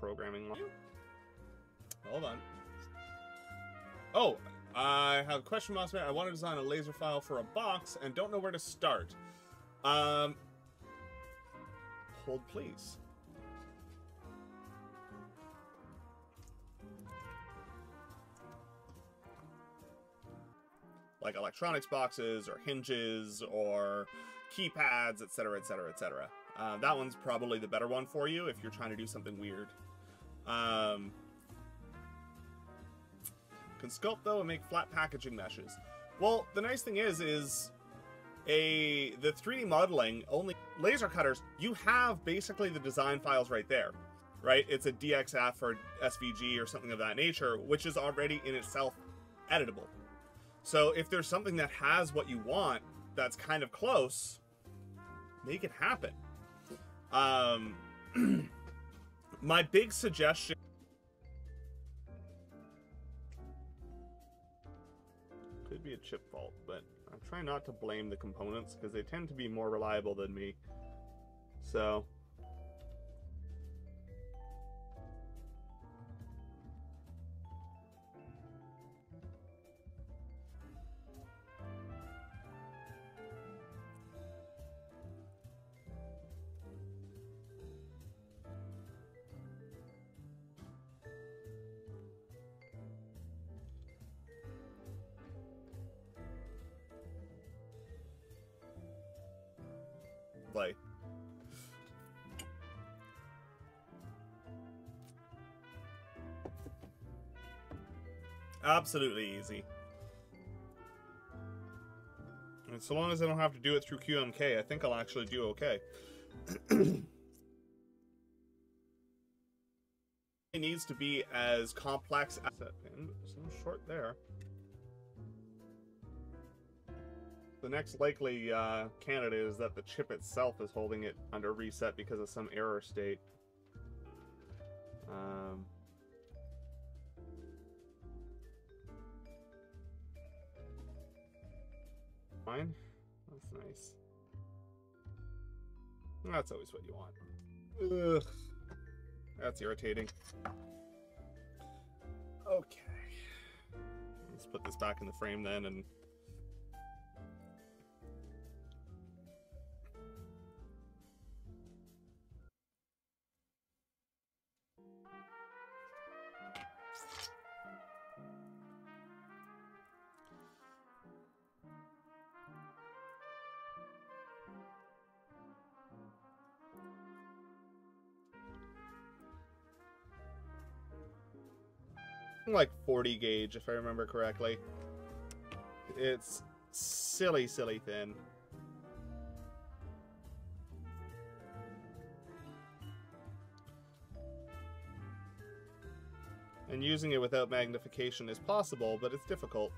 programming. Hold on. Oh, I have a question, Mossman. I want to design a laser file for a box and don't know where to start. Um, hold, please. Like electronics boxes or hinges or keypads, etc., etc., etc. that one's probably the better one for you if you're trying to do something weird. Um, can sculpt though and make flat packaging meshes. Well, the nice thing is, is a the 3D modeling only laser cutters. You have basically the design files right there, right? It's a DXF or SVG or something of that nature, which is already in itself editable. So if there's something that has what you want, that's kind of close, make it happen. Um, my big suggestion could be a chip fault, but I'm trying not to blame the components because they tend to be more reliable than me. So play. Absolutely easy. And so long as I don't have to do it through QMK, I think I'll actually do okay. it needs to be as complex as that pin. Some short there. The next likely uh, candidate is that the chip itself is holding it under reset because of some error state. Um, fine. That's nice. That's always what you want. Ugh. That's irritating. Okay. Let's put this back in the frame then and like 40 gauge, if I remember correctly. It's silly, silly thin. And using it without magnification is possible, but it's difficult.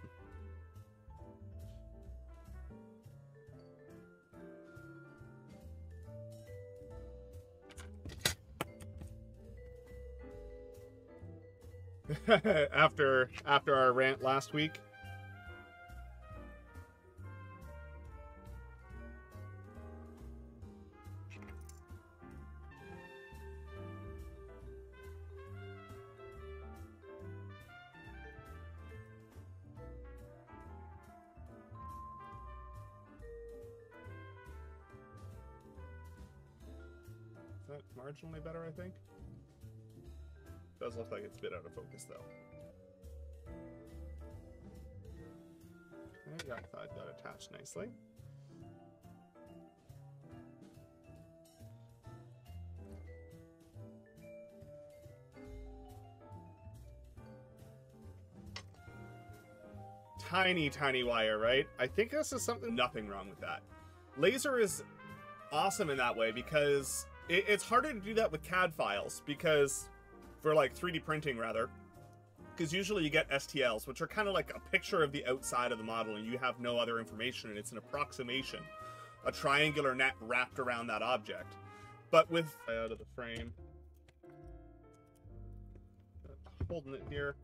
after after our rant last week. Is that marginally better, I think? Does look like it's a bit out of focus though. Okay, I thought it got attached nicely. Tiny, tiny wire, right? I think this is something, nothing wrong with that. Laser is awesome in that way because it, it's harder to do that with CAD files because for like 3D printing rather, because usually you get STLs, which are kind of like a picture of the outside of the model and you have no other information and it's an approximation, a triangular net wrapped around that object. But with out of the frame, holding it here.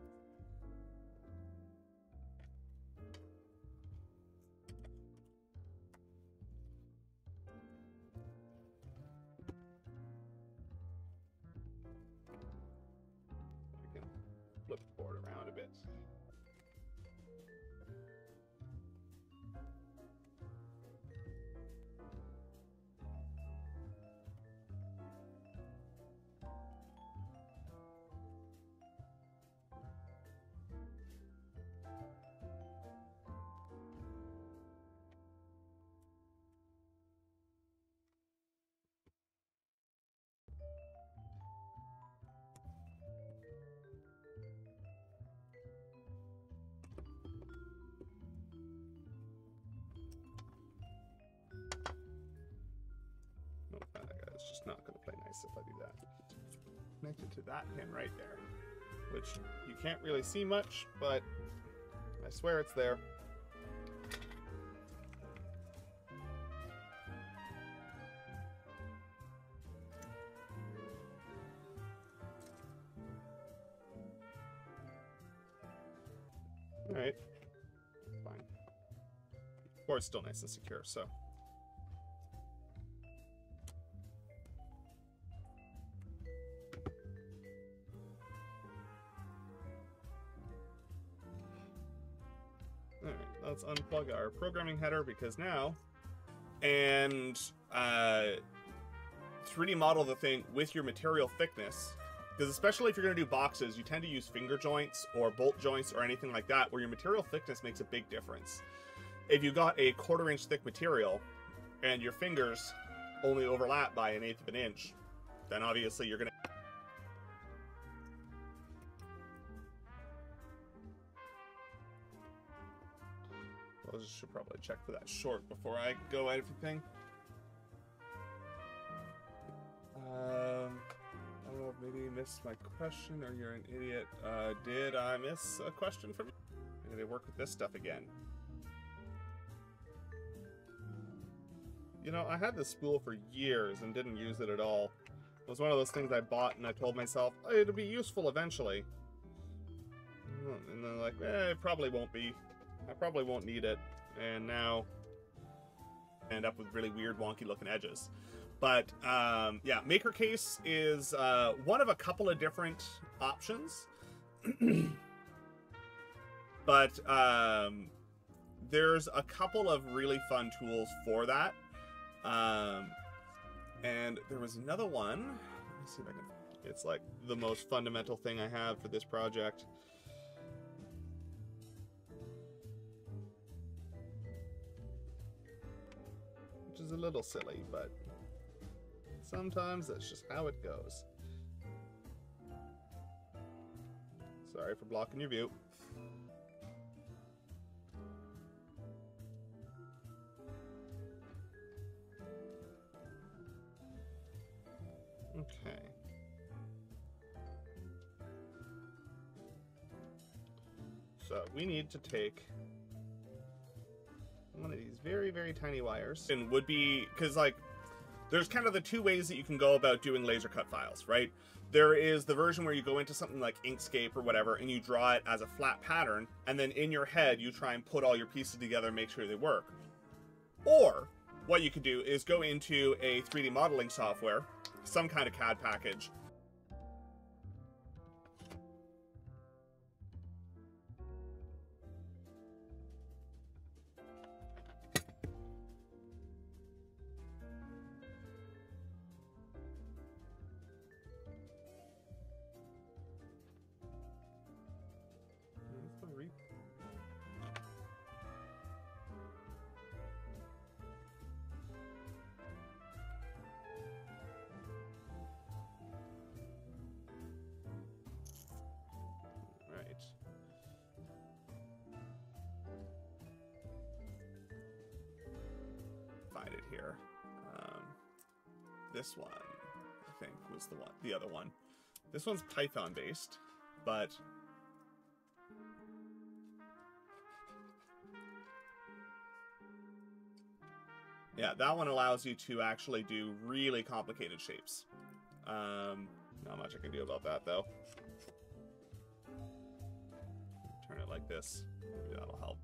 Connected to that pin right there, which you can't really see much, but I swear it's there. Alright. Fine. Or it's still nice and secure, so. Let's unplug our programming header because now, and uh, 3D model the thing with your material thickness because especially if you're going to do boxes, you tend to use finger joints or bolt joints or anything like that, where your material thickness makes a big difference. If you got a quarter inch thick material and your fingers only overlap by an eighth of an inch, then obviously you're going to. Should probably check for that short before I go at everything. Um I don't know maybe you missed my question or you're an idiot. Uh, did I miss a question from you? They work with this stuff again. You know, I had this spool for years and didn't use it at all. It was one of those things I bought and I told myself, oh, it'll be useful eventually. And then like, eh, it probably won't be. I probably won't need it. And now end up with really weird wonky looking edges. But um, yeah, Maker Case is uh, one of a couple of different options. but um, there's a couple of really fun tools for that. Um, and there was another one. Let me see if I can. It's like the most fundamental thing I have for this project. Is a little silly, but Sometimes that's just how it goes. Sorry for blocking your view. Okay. So we need to take very, very tiny wires and would be, because like there's kind of the two ways that you can go about doing laser cut files, right? There is the version where you go into something like Inkscape or whatever and you draw it as a flat pattern, and then in your head you try and put all your pieces together and make sure they work. Or what you could do is go into a 3D modeling software, some kind of CAD package, this one, I think, was the one, the other one. This one's Python based, but yeah, that one allows you to actually do really complicated shapes. Um, not much I can do about that though. Turn it like this. Maybe that'll help.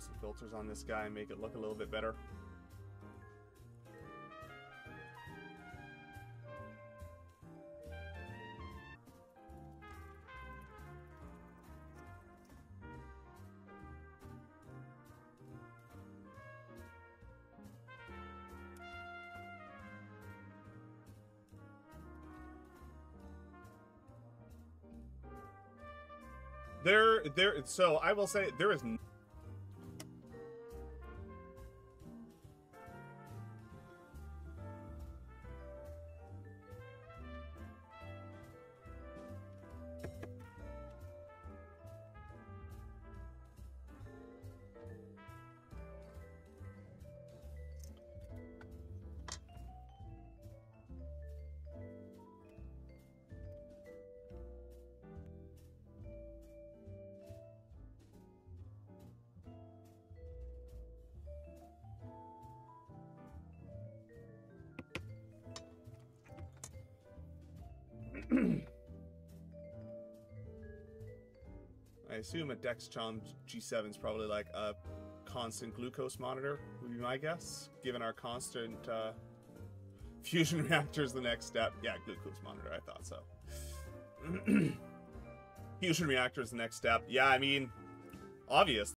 Put some filters on this guy and make it look a little bit better. There, there. So I will say there is I assume a Dexcom G7 is probably like a constant glucose monitor, would be my guess, given our constant uh, fusion reactor is the next step. Yeah, glucose monitor, I thought so. fusion reactor is the next step. Yeah, I mean, obvious.